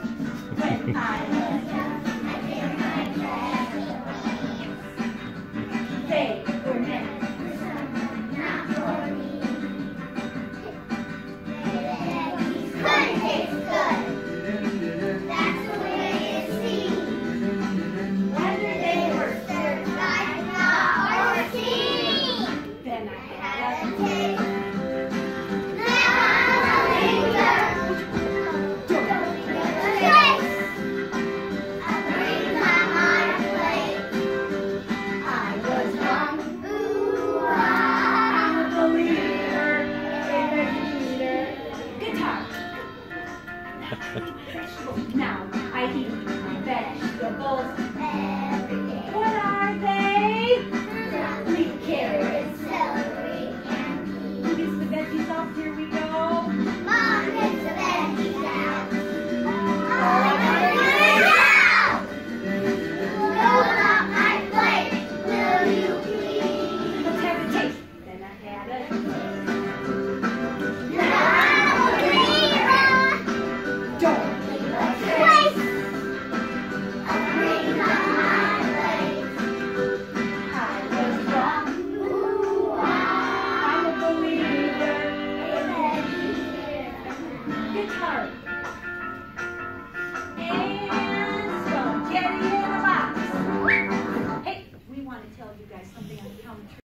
When Now I eat vegetables every